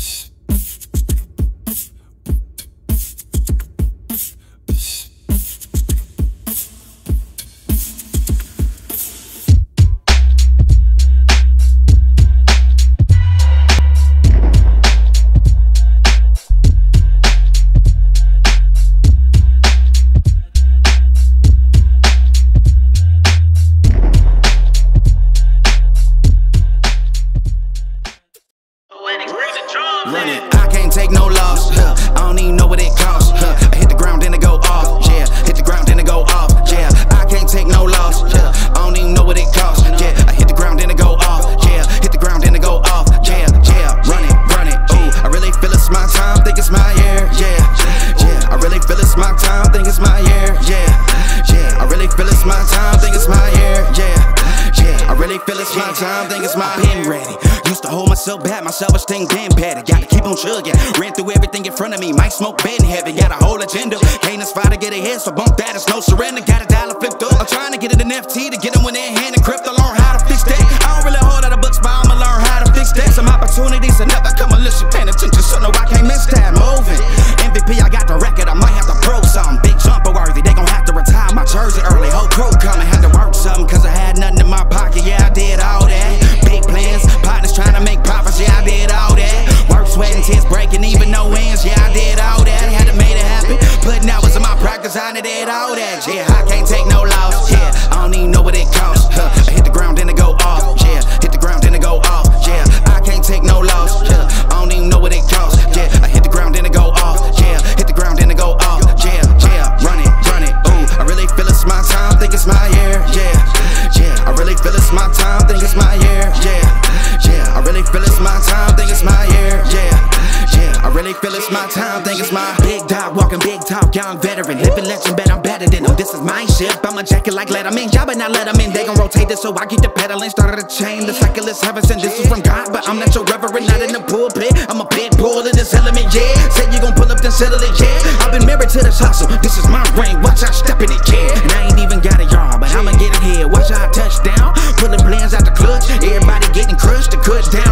Run really feel it's my time. Think it's my pen ready. Used to hold myself back, my self-esteem damn bad. Gotta keep on chugging. Ran through everything in front of me. Might smoke bed in heavy. Got a whole agenda. Can't aspire to get ahead, so bump that. It's no surrender. Got a dollar flipped up. I'm trying to get it an FT to get them when they're hand and crypto. Learn how to fix that. I don't really hold out of books, but I'ma learn how to fix that. Some opportunities and never come unless you paying attention. So no, I can't miss that. Moving. MVP, I got the record. I might have to prove something. Big jumper worthy. They gon' have to retire my jersey early. Whole crew coming. My time. Think it's my big dog walking big talk. Young veteran, living legend, bet I'm better than them. This is my ship. I'ma jack it like Letterman. Y'all better not let them in. They gon' rotate this, so I keep the pedaling. Started a chain. The cycle is heaven sent. This is from God, but I'm not your reverend. Not in the pulpit. I'm a pit bull in this element. Yeah, Say you gon' pull up, then settle it. Yeah, I've been married to this hustle. This is my ring. Watch out, step in it. Yeah, and I ain't even got a yard, but I'ma get it here. Watch out, touchdown. Pulling plans out the clutch. Everybody getting crushed. The cut down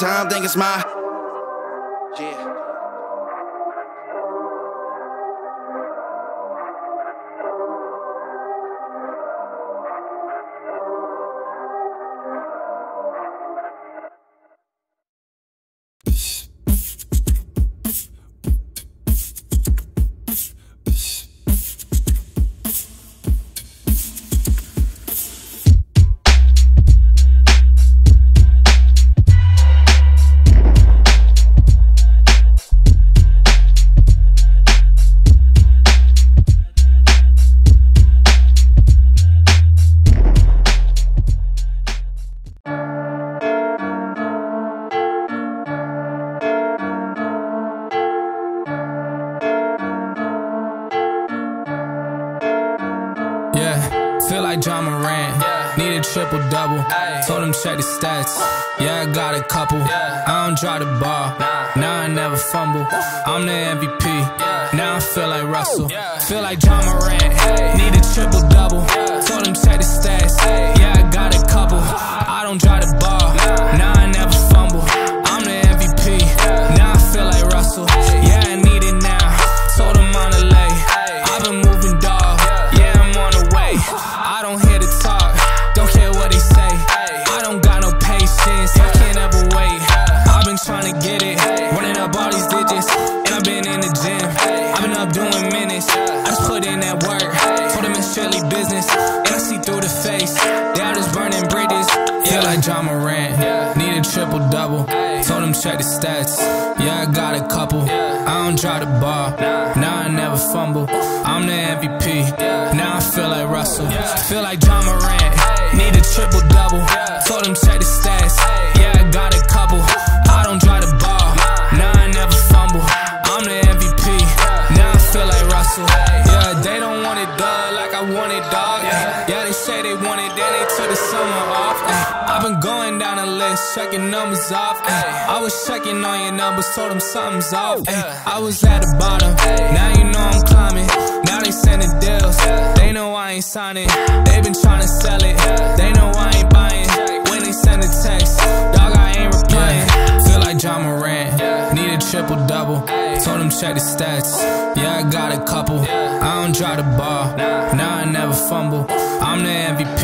time. Think it's my the stats. Yeah, I got a couple. I don't drop the ball. Now I never fumble. I'm the MVP. Now I feel like Russell. Feel like Ja Morant. Need a triple double. Told him check the stats. Yeah, I got a couple. I don't drop the ball. Now try bar. Now I never fumble. I'm the MVP. Now I feel like Russell. Feel like Ja Morant. Need a triple double. Told him check the stats. Yeah. was checking numbers off. Ay. I was checking on your numbers, told them something's off. Ay. I was at the bottom, now you know I'm climbing. Now they sending deals, they know I ain't signing. They been trying to sell it, they know I ain't buying. When they send a text, dog, I ain't replying. Feel like Ja Morant, need a triple double. Told them check the stats, yeah, I got a couple. I don't drive the ball, now I never fumble. I'm the MVP,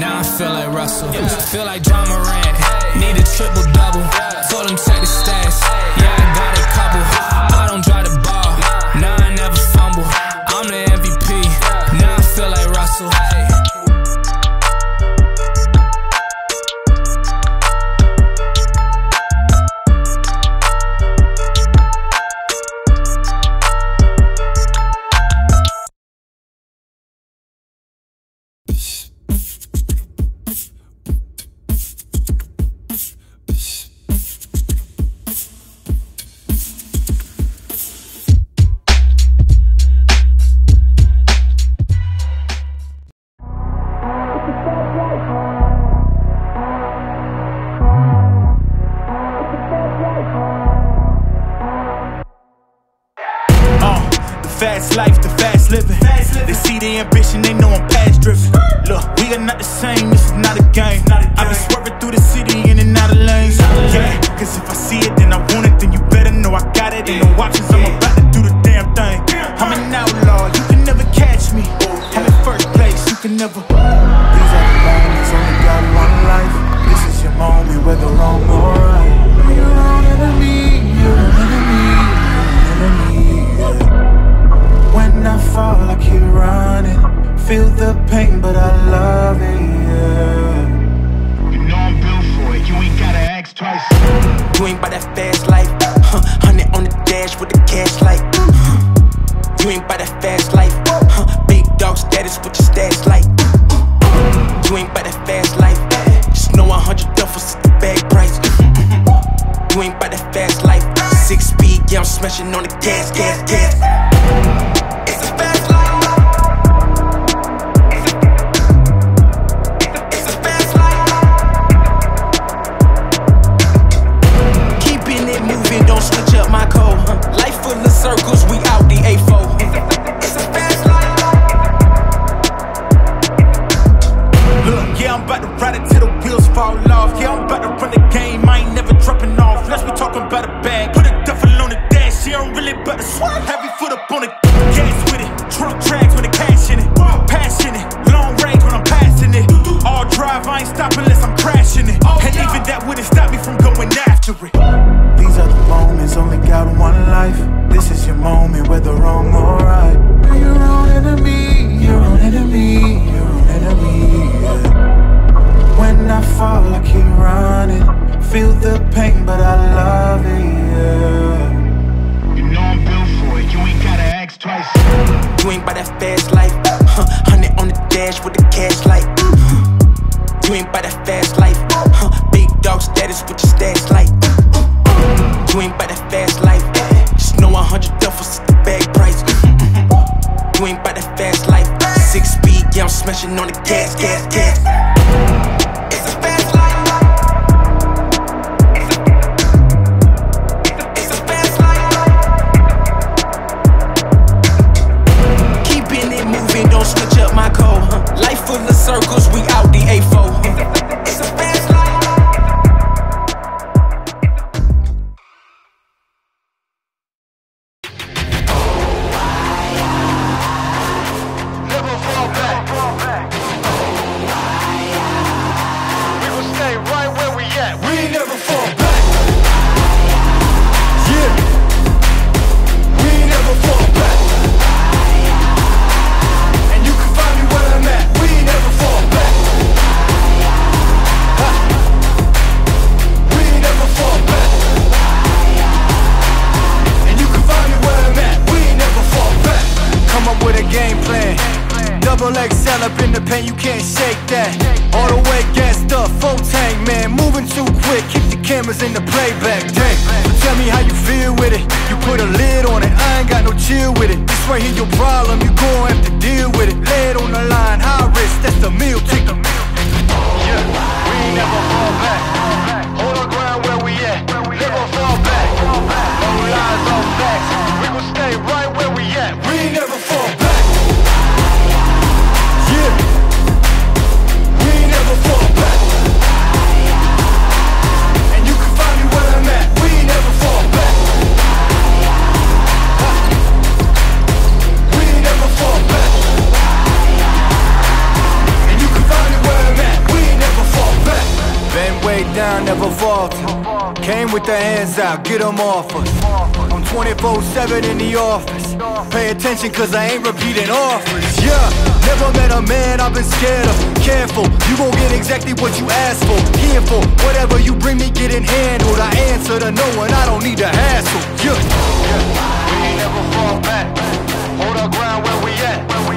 now I feel like Russell, feel like Ja Morant. Need a triple double. Told them check the stats. Yeah, I got a couple. I don't drive the ball. Cause if I Para este You ain't by that fast life. Huh, hundred on the dash with the cash light. You ain't by that fast life. Huh, big dog status with your stats like. You ain't by that fast life. Just know a hundred duffels is the bag price. You ain't by that fast life. Six speed, yeah, I'm smashing on the gas, gas, gas. Pen, you can't shake that. All the way gassed up, full tank, man. Moving too quick, keep the cameras in the playback. Dang, so tell me how you feel with it. You put a lid on it, I ain't got no chill with it. This right here your problem, you gon' have to deal with it. It on the line, high risk, that's the meal ticket. Yeah, we ain't never fall back. Hold our ground where we at. Never fall back. No lies, no facts. We gon' stay right hands out, get 'em off us. I'm 24-7 in the office. Pay attention cause I ain't repeating offers. Yeah, never met a man I've been scared of. Careful, you gon' get exactly what you asked for. For whatever you bring me getting handled. I answer to no one, I don't need the hassle. Yeah, yeah. we ain't never fall back. Hold our ground where we at. Huh. We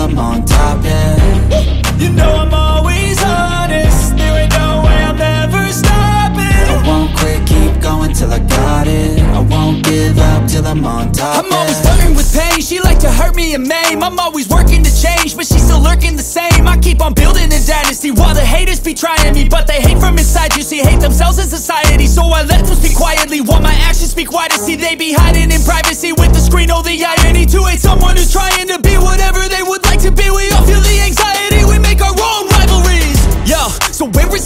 till I'm on top, yeah You know I'm always honest. There ain't no way I'm never stopping. I won't quit, keep going till I got it I won't give up till I'm on top, I'm always flirting with pain. She like to hurt me and maim. I'm always working to change, but she's still lurking the same. Keep on building a dynasty while the haters be trying me, but they hate from inside. You see, hate themselves in society, so I let them speak quietly while my actions speak wider. See, they be hiding in privacy with the screen. Oh, the irony to hate someone who's trying to be whatever they would like to be. We